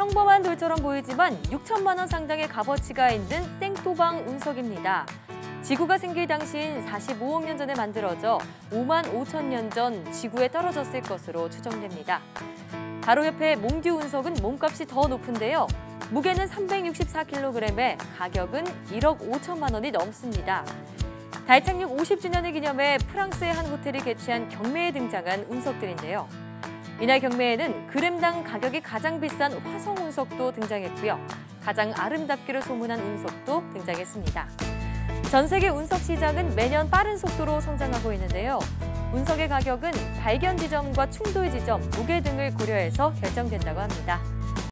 평범한 돌처럼 보이지만 6천만 원 상당의 값어치가 있는 생또방 운석입니다. 지구가 생길 당시인 45억 년 전에 만들어져 5만 5천 년 전 지구에 떨어졌을 것으로 추정됩니다. 바로 옆에 몽듀 운석은 몸값이 더 높은데요. 무게는 364kg에 가격은 1억 5천만 원이 넘습니다. 달 착륙 50주년을 기념해 프랑스의 한 호텔이 개최한 경매에 등장한 운석들인데요. 이날 경매에는 그램당 가격이 가장 비싼 화성 운석도 등장했고요. 가장 아름답기로 소문한 운석도 등장했습니다. 전 세계 운석 시장은 매년 빠른 속도로 성장하고 있는데요. 운석의 가격은 발견 지점과 충돌 지점, 무게 등을 고려해서 결정된다고 합니다.